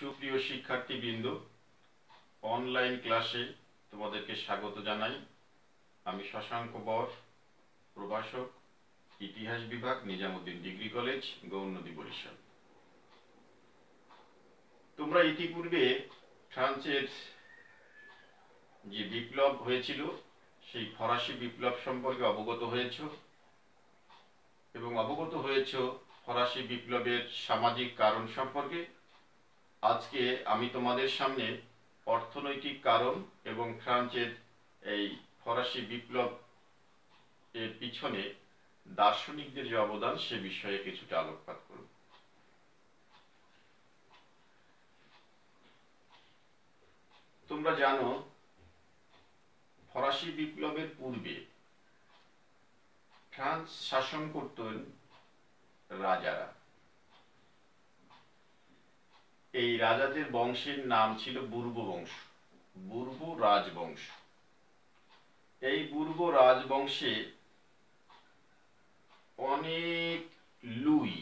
সুপ্রিয় শিক্ষার্থীবৃন্দ অনলাইন ক্লাসে তোমাদেরকে স্বাগত জানাই। আমি শশাঙ্ক বর, প্রভাষক, ইতিহাস বিভাগ, নিজামুদ্দিন ডিগ্রি কলেজ গৌরনদী বরিশাল। তোমরা ইতিপূর্বে ফ্রান্সের যে বিপ্লব হয়েছিল, সেই ফরাসি বিপ্লব সম্পর্কে অবগত হয়েছ এবং অবগত হয়েছ ফরাসি বিপ্লবের সামাজিক কারণ সম্পর্কে। আজকে আমি তোমাদের সামনে অর্থনৈতিক কারণ এবং ফ্রান্সের এই ফরাসি বিপ্লব এর পিছনে দার্শনিকদের যে অবদান সে বিষয়ে কিছুটা আলোকপাত করব। তোমরা জানো, ফরাসি বিপ্লবের পূর্বে ফ্রান্স শাসন করতেন রাজারা। এই রাজাদের বংশের নাম ছিল বুর্ব বংশ, বুর্ব রাজবংশ। এই পূর্ব রাজবংশে অনেক লুই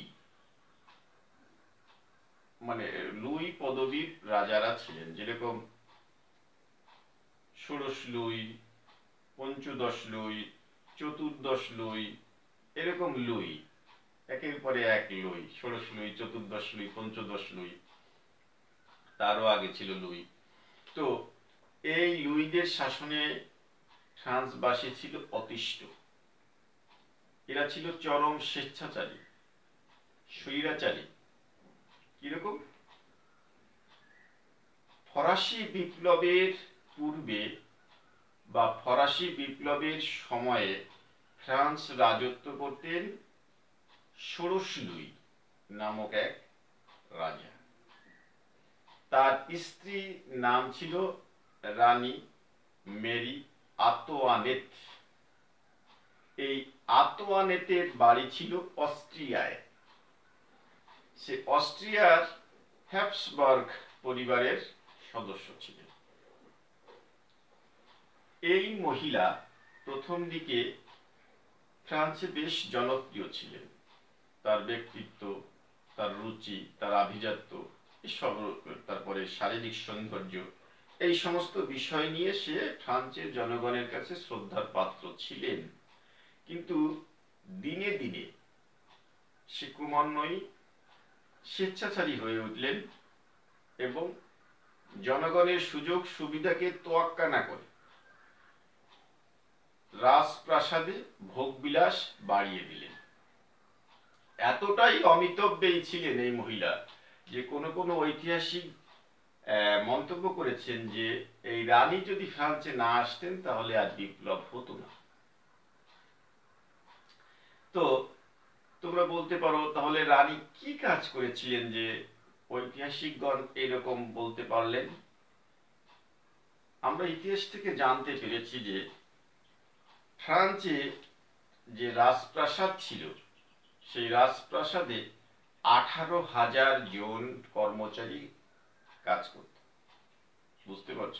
মানে লুই পদবীর রাজারা ছিলেন। যেরকম ষোড়শ লুই, পঞ্চদশ লুই, চতুর্দশ লুই, এরকম লুই, একের পরে এক লুই, ষোড়শ লুই, চতুর্দশ লুই, পঞ্চদশ লুই। তারও আগে ছিল লুই। তো এই লুইদের শাসনে ফ্রান্সবাসী ছিল অতিষ্ঠ। এরা ছিল চরম স্বেচ্ছাচারী, স্বৈরাচারী। কীরকম? ফরাসি বিপ্লবের পূর্বে বা ফরাসি বিপ্লবের সময়ে ফ্রান্স রাজত্ব করতেন ষোড়শ লুই নামক এক রাজা। তার স্ত্রী নাম ছিল রানী মেরি আতোয়ানেত। এই আতোয়ানেতের বাড়ি ছিল অস্ট্রিয়ায়। সে অস্ট্রিয়ার হ্যাপসবার্গ পরিবারের সদস্য ছিলেন। এই মহিলা প্রথম দিকে ফ্রান্সে বেশ জনপ্রিয় ছিলেন। তার ব্যক্তিত্ব, তার রুচি, তার আভিজাত্য তারপরে শারীরিক সৌন্দর্য, এই সমস্ত বিষয় নিয়ে সে ফ্রান্সের জনগণের কাছে শ্রদ্ধার পাত্র ছিলেন। কিন্তু দিনে দিনে সে ক্রমান্বয়ে স্বেচ্ছাচারী হয়ে উঠলেন এবং জনগণের সুযোগ সুবিধাকে তোয়াক্কা না করে রাজপ্রাসাদে ভোগবিলাস বাড়িয়ে দিলেন। এতটাই অমিতব্যয়ী ছিলেন এই মহিলা। যে কোনো কোনো ঐতিহাসিক মন্তব্য করেছেন যে এই রানী যদি ফ্রান্সে না আসতেন তাহলে আর বিপ্লব হতো না। তো তোমরা বলতে পারো, তাহলে রানী কি কাজ করেছিলেন যে ঐতিহাসিকগণ এরকম বলতে পারলেন? আমরা ইতিহাস থেকে জানতে পেরেছি যে ফ্রান্সে যে রাজপ্রাসাদ ছিল, সেই রাজপ্রাসাদে আঠারো হাজার জন কর্মচারী কাজ করত। বুঝতে পারছ?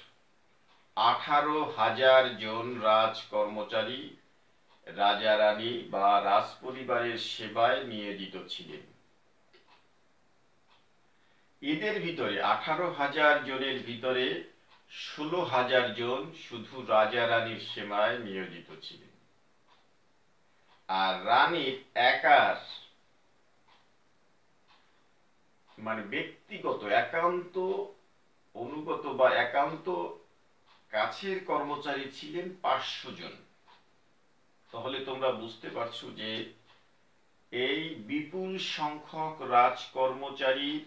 আঠারো হাজার জন রাজ কর্মচারী রাজা রানী বা রাজ পরিবারের সেবায় নিয়োজিত ছিলেন। এদের ভিতরে আঠারো হাজার জনের ভিতরে ষোলো হাজার জন শুধু রাজা রানীর সেবায় নিয়োজিত ছিলেন। আর রানীর একার মানে ব্যক্তিগত একান্ত, অনুগত বা একান্ত কাছের কর্মচারী ছিলেন পাঁচশো জন। তাহলে তোমরা বুঝতে পারছ যে এই বিপুল সংখ্যক রাজ কর্মচারীর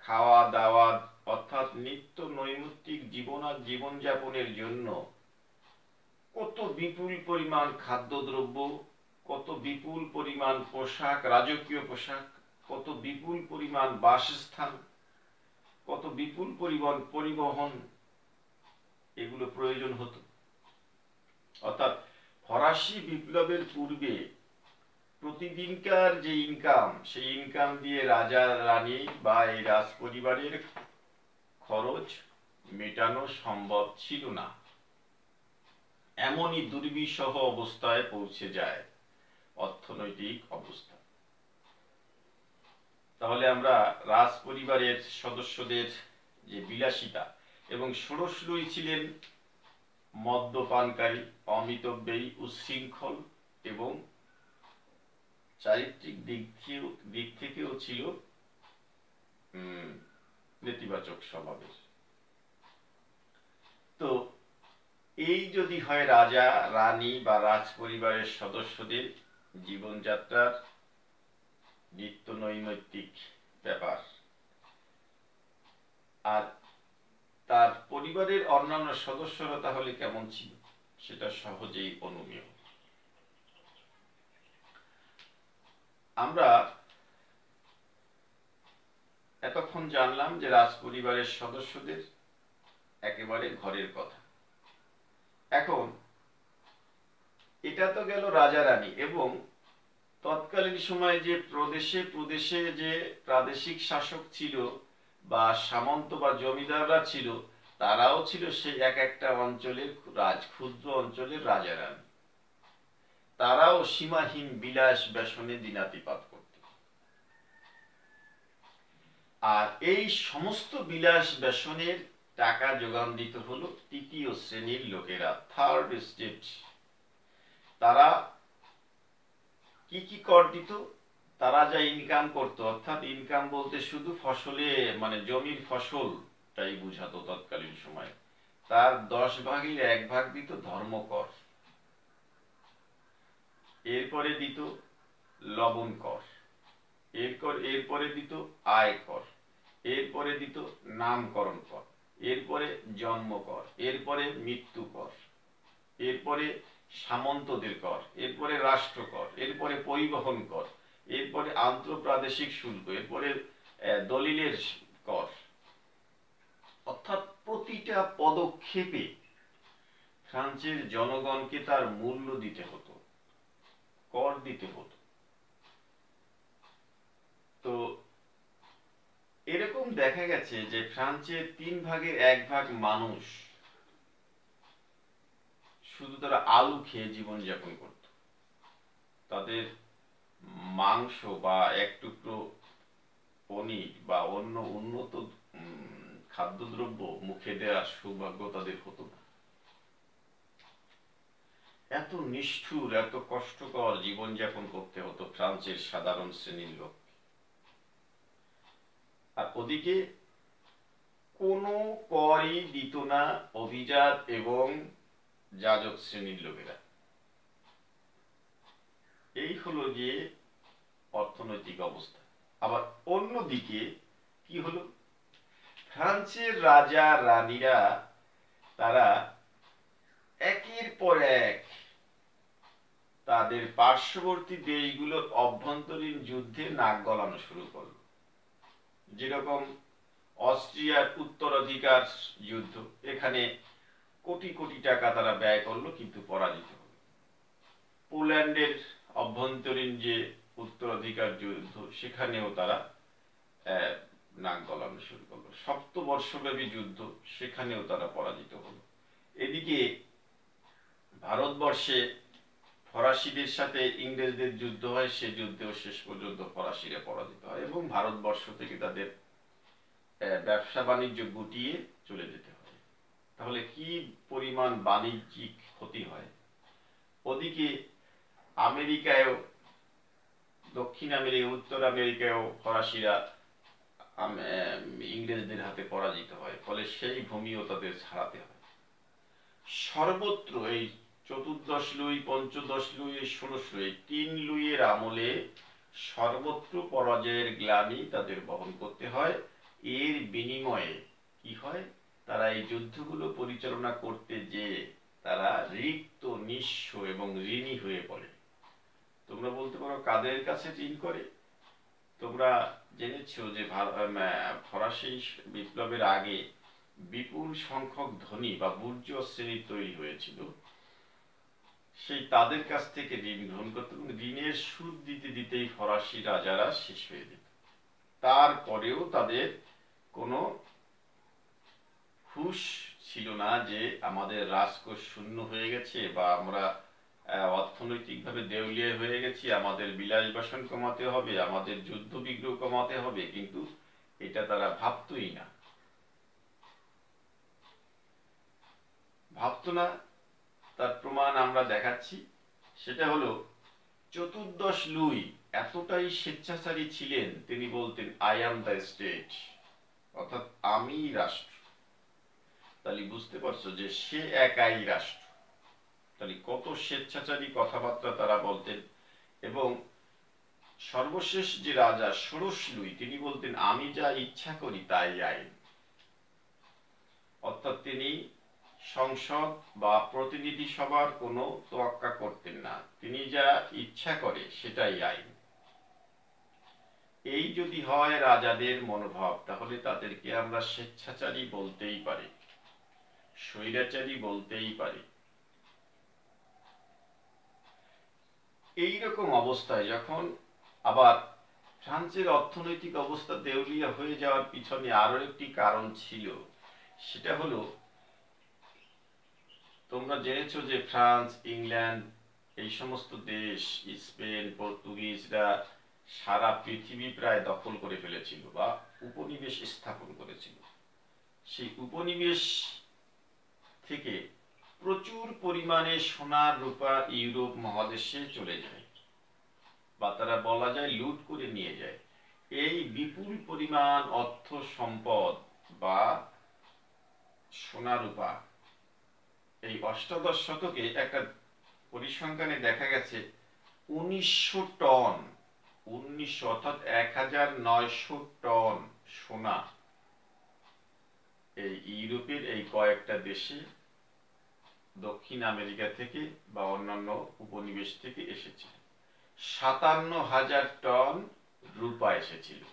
খাওয়া দাওয়া অর্থাৎ নিত্য নৈমিত্তিক জীবন আর জীবনযাপনের জন্য কত বিপুল পরিমাণ খাদ্যদ্রব্য, কত বিপুল পরিমাণ পোশাক, রাজকীয় পোশাক কত বিপুল পরিমাণ বাসস্থান, কত বিপুল পরিমাণ পরিবহন, এগুলো প্রয়োজন হতো। অর্থাৎ ফরাসি বিপ্লবের পূর্বে প্রতিদিনকার যে ইনকাম সেই ইনকাম দিয়ে রাজা, রানী বা এই রাজ পরিবারের খরচ মেটানো সম্ভব ছিল না। এমনই দুর্বিষহ অবস্থায় পৌঁছে যায় অর্থনৈতিক অবস্থা। তাহলে আমরা রাজ পরিবারের সদস্যদের যে বিলাসিতা এবং ষোড়শ লুই ছিলেন মদ্যপানকারী, অমিতব্যয়ী, উচ্ছৃঙ্খল এবং চারিত্রিক দিক দিক থেকেও ছিল নেতিবাচক স্বভাবের। তো এই যদি হয় রাজা, রানী বা রাজ পরিবারের সদস্যদের জীবনযাত্রার নিত্য নৈমিত্তিক ব্যাপার। আর তার পরিবারের অন্যান্য সদস্যরা তাহলে কেমন ছিল? সেটা সহজেই অনুমেয়। আমরা এতক্ষণ জানলাম যে রাজ পরিবারের সদস্যদের একেবারে ঘরের কথা। এখন এটা তো গেল রাজা রানী এবং তৎকালীন সময়ে যে প্রদেশে প্রদেশে যে প্রাদেশিক শাসক ছিল বা সামন্ত বা জমিদাররা ছিল, তারাও ছিল সেই এক একটা অঞ্চলের রাজ, ক্ষুদ্র অঞ্চলের রাজা রানী তারাও সীমাহীন বিলাস ব্যসনে দিনাতিপাত করত। আর এই সমস্ত বিলাস ব্যসনের টাকা যোগান দিতে হলো তৃতীয় শ্রেণির লোকেরা থার্ড স্টেট তারা কি কি কর দিত? তারা যা ইনকাম করত, অর্থাৎ ইনকাম বলতে শুধু ফসলে মানে জমির ফসলটাই বুঝাতো তৎকালীন সময়। তার দশ ভাগের এক ভাগ দিত ধর্মকর। এরপরে দিত লবণ কর। এরপর এরপরে দিত আয় কর। এরপরে দিত নামকরণ কর। এরপরে জন্ম কর। এরপরে মৃত্যু কর। এরপরে সামন্তদের কর, এরপরে রাষ্ট্র কর, এরপরে পরিবহন কর, এরপরে আন্তঃপ্রাদেশিক শুল্ক, এরপরে দলিলের কর। অর্থাৎ প্রতিটা পদক্ষেপে ফ্রান্সের জনগণকে তার মূল্য দিতে হতো, কর দিতে হতো। তো এরকম দেখা গেছে যে ফ্রান্সের তিন ভাগের এক ভাগ মানুষ শুধু তারা আলু খেয়ে জীবনযাপন করত। তাদের মাংস বা এক টুকরো পনির বা অন্য উন্নত খাদ্যদ্রব্য মুখে দেওয়ার সৌভাগ্য তাদের হতো না। এত নিষ্ঠুর, এত কষ্টকর জীবনযাপন করতে হতো ফ্রান্সের সাধারণ শ্রেণির লোক আর ওদিকে কোনো করই দিত না অভিজাত এবং যাজক শ্রেণির লোকেরা। এই হলো যে অর্থনৈতিক অবস্থা। আবার অন্যদিকে কি হলো? ফ্রান্সের রাজা, রানীরা তারা একের পর এক তাদের পার্শ্ববর্তী দেশগুলোর অভ্যন্তরীণ যুদ্ধে নাক গলানো শুরু করল। যেরকম অস্ট্রিয়ার উত্তরাধিকার যুদ্ধ, এখানে কোটি কোটি টাকা তারা ব্যয় করল, কিন্তু পরাজিত পোল্যান্ডের অভ্যন্তরীণ যে উত্তরাধিকার যুদ্ধ, সেখানেও তারা নাক গলানো শুরু করল। সপ্তবর্ষব্যাপী যুদ্ধ, সেখানেও তারা পরাজিত হলো। এদিকে ভারতবর্ষে ফরাসিদের সাথে ইংরেজদের যুদ্ধ হয়, সে যুদ্ধেও শেষ পর্যন্ত ফরাসিরা পরাজিত হয় এবং ভারতবর্ষ থেকে তাদের ব্যবসা বাণিজ্য গুটিয়ে চলে যেতে তাহলে কি পরিমাণ বাণিজ্যিক ক্ষতি হয়? ওদিকে আমেরিকায়ও, দক্ষিণ আমেরিকা, উত্তর আমেরিকায়ও ফরাসিরা ইংরেজদের হাতে পরাজিত হয়, ফলে সেই ভূমিও তাদের ছাড়াতে হয়। সর্বত্র এই চতুর্দশ লুই, পঞ্চদশ লুই, ষোড়শ লুই, তিন লুইয়ের আমলে সর্বত্র পরাজয়ের গ্লানি তাদের বহন করতে হয়। এর বিনিময়ে কি হয়? তারা এই যুদ্ধগুলো পরিচালনা করতে যে তারা রিক্ত, নিঃস্ব এবং ঋণী হয়ে পড়ে। তোমরা বলতে পারো কাদের কাছে ঋণ করে? তোমরা জেনেছ যে ফরাসি বিপ্লবের আগে বিপুল সংখ্যক ধনী বা বুর্জ শ্রেণি তৈরি হয়েছিল। সেই তাদের কাছ থেকে ঋণ গ্রহণ করত এবং ঋণের সুদ দিতে দিতেই ফরাসি রাজারা শেষ হয়ে যেত। তারপরেও তাদের কোনো হুশ ছিল না যে আমাদের রাজকোষ শূন্য হয়ে গেছে বা আমরা অর্থনৈতিকভাবে দেউলিয়া হয়ে গেছি, আমাদের বিলাস বাসন কমাতে হবে, আমাদের যুদ্ধ বিগ্রহ কমাতে হবে, কিন্তু এটা তারা ভাবতই না। ভাবতো না, তার প্রমাণ আমরা দেখাচ্ছি। সেটা হলো, চতুর্দশ লুই এতটাই স্বেচ্ছাচারী ছিলেন, তিনি বলতেন আই এম দ্য স্টেট অর্থাৎ আমি রাষ্ট্র। তাহলে বুঝতে পারছ যে সে একাই রাষ্ট্র। তাহলে কত স্বেচ্ছাচারী কথাবার্তা তারা বলতেন এবং সর্বশেষ যে রাজা ষোড়শ লুই তিনি বলতেন, আমি যা ইচ্ছা করি তাই আইন। অর্থাৎ তিনি সংসদ বা প্রতিনিধি সভার কোনো তোয়াক্কা করতেন না। তিনি যা ইচ্ছা করে সেটাই আইন। এই যদি হয় রাজাদের মনোভাব, তাহলে তাদেরকে আমরা স্বেচ্ছাচারী বলতেই পারি। স্বৈরাচারী বলতেই পারি। এইরকম অবস্থায় যখন আবার ফ্রান্সের অর্থনৈতিক অবস্থা দেউলিয়া হয়ে যাওয়ার পিছনে আরও একটি কারণ ছিল, সেটা হলো, তোমরা জেনেছো যে ফ্রান্স, ইংল্যান্ড, এই সমস্ত দেশ, স্পেন পর্তুগিজরা সারা পৃথিবী প্রায় দখল করে ফেলেছিল বা উপনিবেশ স্থাপন করেছিল। সেই উপনিবেশ থেকে প্রচুর পরিমাণে সোনার রূপা ইউরোপ মহাদেশে চলে যায় বা তারা বলা যায় লুট করে নিয়ে যায়। এই বিপুল পরিমাণ অর্থ সম্পদ বা সোনা রূপা। এই অষ্টাদশ শতকে একটা পরিসংখ্যানে দেখা গেছে, উনিশশো টন, উনিশশো অর্থাৎ এক হাজার নয়শো টন সোনা এই ইউরোপের এই কয়েকটা দেশে দক্ষিণ আমেরিকা থেকে বা অন্যান্য উপনিবেশ থেকে এসেছে। সাতান্ন হাজার টন রূপা এসেছিল।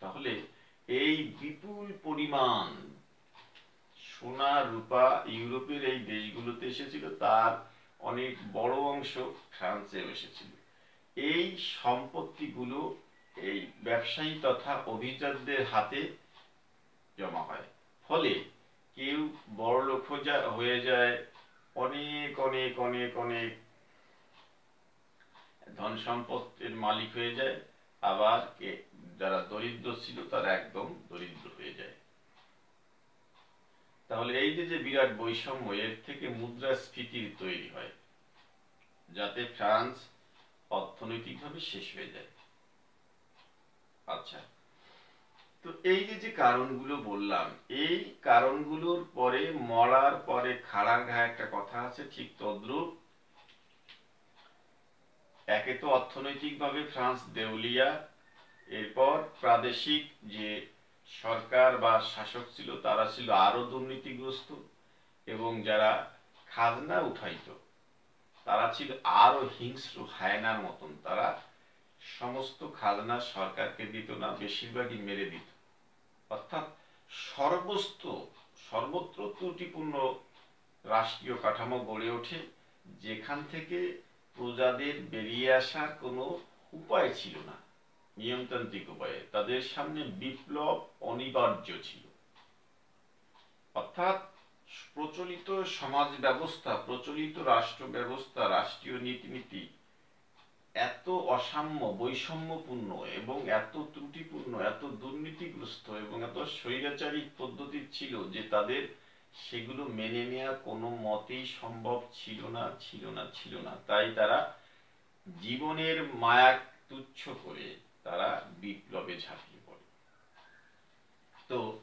তাহলে এই বিপুল পরিমাণ সোনা, রূপা ইউরোপের এই দেশগুলোতে এসেছিল, তার অনেক বড় অংশ ফ্রান্সে এসেছিল। এই সম্পত্তিগুলো এই ব্যবসায়ী তথা অভিজাতদের হাতে জমা হয়। ফলে কেউ বড় লোক হয়ে যায়, অনেক অনেক অনেক অনেক ধন সম্পত্তির মালিক হয়ে যায়। আবার কে, যারা দরিদ্র ছিল তারা একদম দরিদ্র হয়ে যায়। তাহলে এই যে যে বিরাট বৈষম্য, এর থেকে মুদ্রাস্ফীতির তৈরি হয়, যাতে ফ্রান্স অর্থনৈতিকভাবে শেষ হয়ে যায়। আচ্ছা। তো এই যে যে কারণগুলো বললাম, এই কারণগুলোর পরে মরার পরে খাড়ার ঘায়ে একটা কথা আছে ঠিক তদ্রুপ। একে তো অর্থনৈতিকভাবে ফ্রান্স দেউলিয়া, এরপর প্রাদেশিক যে সরকার বা শাসক ছিল, তারা ছিল আরও দুর্নীতিগ্রস্ত এবং যারা খাজনা উঠাইত, তারা ছিল আরও হিংস্র হায়নার মতন। তারা সমস্ত খাজনা সরকারকে দিত না, বেশিরভাগই মেরে দিত। অর্থাৎ সর্বস্ত, সর্বত্র ত্রুটিপূর্ণ রাষ্ট্রীয় কাঠামো গড়ে ওঠে, যেখান থেকে প্রজাদের বেরিয়ে আসার কোনো উপায় ছিল না, নিয়মতান্ত্রিক উপায়ে। তাদের সামনে বিপ্লব অনিবার্য ছিল। অর্থাৎ প্রচলিত সমাজ ব্যবস্থা, প্রচলিত রাষ্ট্র ব্যবস্থা রাষ্ট্রীয় নীতিনীতি এত অসাম্য, বৈষম্যপূর্ণ এবং এত ত্রুটিপূর্ণ, এত দুর্নীতিগ্রস্ত এবং এত স্বৈরাচারী পদ্ধতি ছিল যে তাদের সেগুলো মেনে নেওয়া কোনো মতেই সম্ভব ছিল না ছিল না ছিল না। তাই তারা জীবনের মায়া তুচ্ছ করে তারা বিপ্লবে ঝাঁপিয়ে পড়ে। তো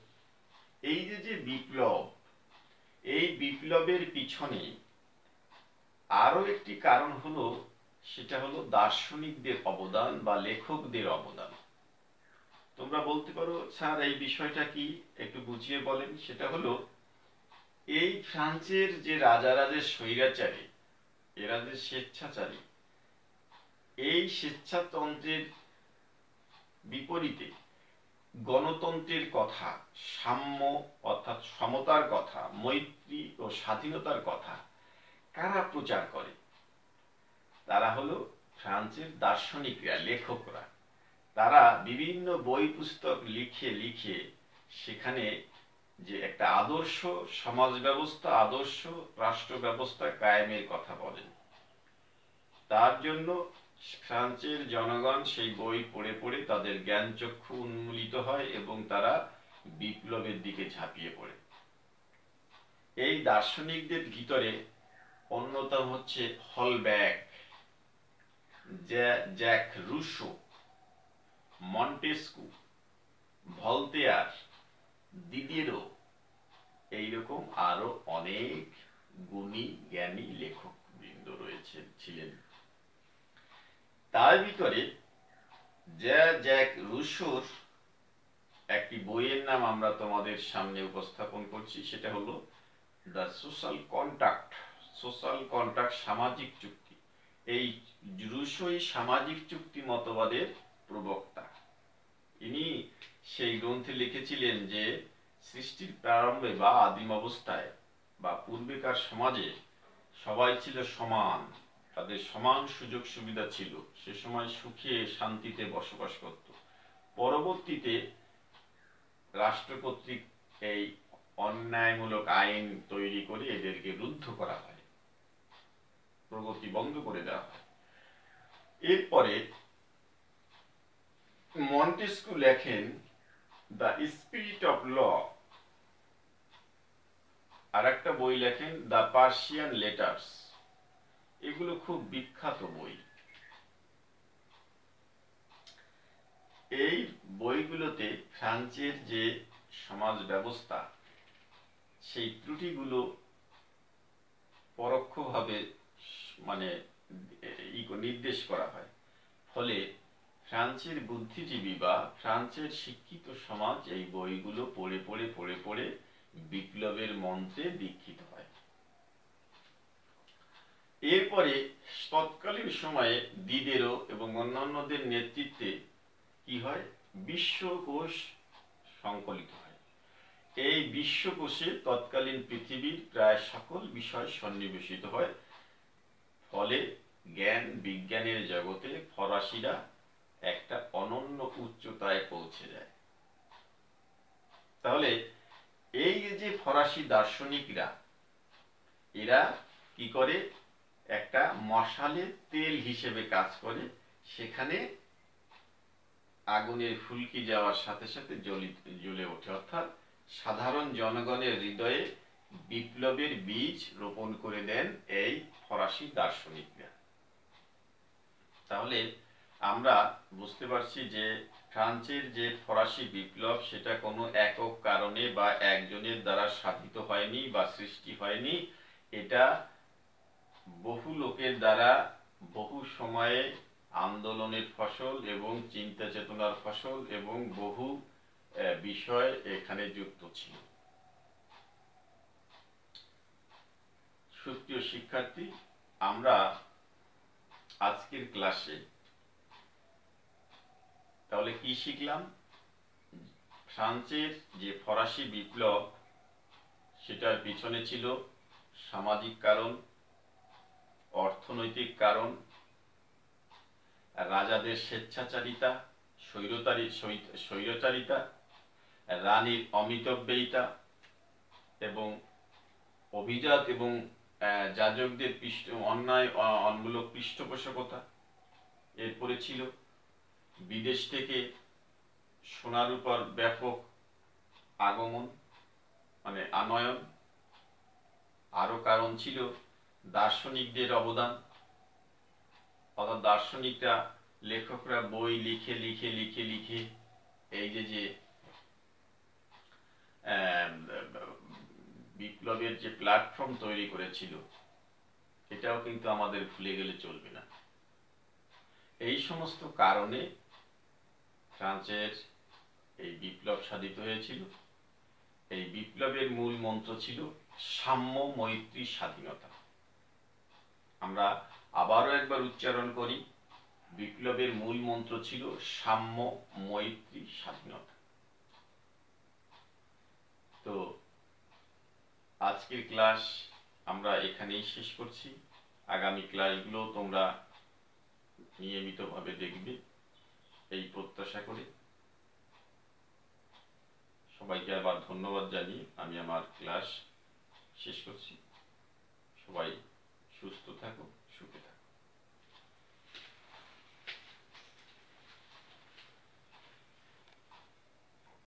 এই যে যে বিপ্লব, এই বিপ্লবের পিছনে আরও একটি কারণ হলো সেটা হলো দার্শনিকদের অবদান বা লেখকদের অবদান। তোমরা বলতে পারো, স্যার, এই বিষয়টা কি? একটু বুঝিয়ে বলেন। সেটা হলো, এই ফ্রান্সের যে রাজারাজের স্বৈরাচারী, এরা যে স্বেচ্ছাচারী, এই স্বেচ্ছাতন্ত্রের বিপরীতে গণতন্ত্রের কথা, সাম্য অর্থাৎ সমতার কথা, মৈত্রী ও স্বাধীনতার কথা কারা প্রচার করে? তারা হলো ফ্রান্সের দার্শনিকরা লেখকরা। তারা বিভিন্ন বই পুস্তক লিখে লিখে সেখানে যে একটা আদর্শ সমাজ ব্যবস্থা, আদর্শ রাষ্ট্র ব্যবস্থা কায়েমের কথা বলেন। তার জন্য ফ্রান্সের জনগণ সেই বই পড়ে পড়ে তাদের জ্ঞান চক্ষু উন্মূলিত হয় এবং তারা বিপ্লবের দিকে ঝাঁপিয়ে পড়ে। এই দার্শনিকদের ভিতরে অন্যতম হচ্ছে Holbach Jacques Rousseau, Montesquieu, Voltaire Diderot এইরকম আরও অনেক গুণী, জ্ঞানী লেখক বৃন্দ রয়েছে, ছিলেন। তার ভিতরে জ্যাক রুশোর একটি বইয়ের নাম আমরা তোমাদের সামনে উপস্থাপন করছি, সেটা হলো the social contact social contact সামাজিক চুক্তি। এই রুশোই সামাজিক চুক্তি মতবাদের প্রবক্তা। ইনি সেই গ্রন্থে লিখেছিলেন যে, সৃষ্টির প্রারম্ভে বা আদিম অবস্থায় বা পূর্বেকার সমাজে সবাই ছিল সমান, তাদের সমান সুযোগ সুবিধা ছিল। সে সময় সুখে, শান্তিতে বসবাস করত। পরবর্তীতে রাষ্ট্র কর্তৃক এই অন্যায়মূলক আইন তৈরি করে এদেরকে রুদ্ধ করা হয়। প্রগতি বন্ধ করে দেওয়া এরপরে মন্টেস্কু লেখেন, দ্য স্পিরিট অফ ল আর একটা বই লেখেন, দ্য পার্সিয়ান লেটার্স এগুলো খুব বিখ্যাত বই। এই বইগুলোতে ফ্রান্সের যে সমাজ ব্যবস্থা, সেই ত্রুটিগুলো পরোক্ষভাবে মানে নির্দেশ করা হয়। ফলে ফ্রান্সের বুদ্ধিজীবী বা ফ্রান্সের শিক্ষিত সমাজ এই বইগুলো পড়ে পড়ে পড়ে পড়ে বিপ্লবের মন্ত্রে দীক্ষিত হয়। এরপরে তৎকালীন সময়ে দিদেরও এবং অন্যান্যদের নেতৃত্বে কি হয়? বিশ্বকোষ সংকলিত হয়। এই বিশ্বকোষে তৎকালীন পৃথিবীর প্রায় সকল বিষয় সন্নিবেশিত হয়। ফলে জ্ঞান বিজ্ঞানের জগতে ফরাসিরা একটা অনন্য উচ্চতায় পৌঁছে যায়। তাহলে এই যে ফরাসি দার্শনিকরা, এরা কি করে? একটা মশালের তেল হিসেবে কাজ করে, সেখানে আগুনের ফুলকি যাওয়ার সাথে সাথে জ্বলি জ্বলে ওঠে। অর্থাৎ সাধারণ জনগণের হৃদয়ে বিপ্লবের বীজ রোপণ করে দেন এই ফরাসি দার্শনিকরা। তাহলে আমরা বুঝতে পারছি যে ফ্রান্সের যে ফরাসি বিপ্লব, সেটা কোনো একক কারণে বা একজনের দ্বারা সাধিত হয়নি বা সৃষ্টি হয়নি। এটা বহু লোকের দ্বারা বহু সময়ে আন্দোলনের ফসল এবং চিন্তা চেতনার ফসল এবং বহু বিষয় এখানে যুক্ত ছিল। সুপ্রিয় শিক্ষার্থী, আমরা আজকের ক্লাসে তাহলে কি শিখলাম? ফ্রান্সের যে ফরাসি বিপ্লব, সেটার পিছনে ছিল সামাজিক কারণ, অর্থনৈতিক কারণ, রাজাদের স্বেচ্ছাচারিতা, স্বৈরতারী স্বৈরচারিতা, রানীর অমিতব্যয়িতা এবং অভিজাত এবং যাজকদের পৃষ্ঠ অন্যায় অনমূলক পৃষ্ঠপোষকতা এরপরে ছিল। বিদেশ থেকে সোনার উপর ব্যাপক আগমন মানে আনয়ন। আরও কারণ ছিল দার্শনিকদের অবদান। অর্থাৎ দার্শনিকরা, লেখকরা বই লিখে লিখে লিখে লিখে, এই যে যে বিপ্লবের যে প্ল্যাটফর্ম তৈরি করেছিল, এটাও কিন্তু আমাদের ভুলে গেলে চলবে না। এই সমস্ত কারণে ফ্রান্সের এই বিপ্লব সাধিত হয়েছিল। এই বিপ্লবের মূল মন্ত্র ছিল সাম্য মৈত্রী স্বাধীনতা। আমরা আবারও একবার উচ্চারণ করি, বিপ্লবের মূল মন্ত্র ছিল সাম্য মৈত্রী স্বাধীনতা। তো আজকের ক্লাস আমরা এখানেই শেষ করছি। আগামী ক্লাসগুলো তোমরা নিয়মিতভাবে দেখবে এই প্রত্যাশা করে। সবাইকে আবার ধন্যবাদ জানিয়ে আমি আমার ক্লাস শেষ করছি। সবাই সুস্থ থাকো।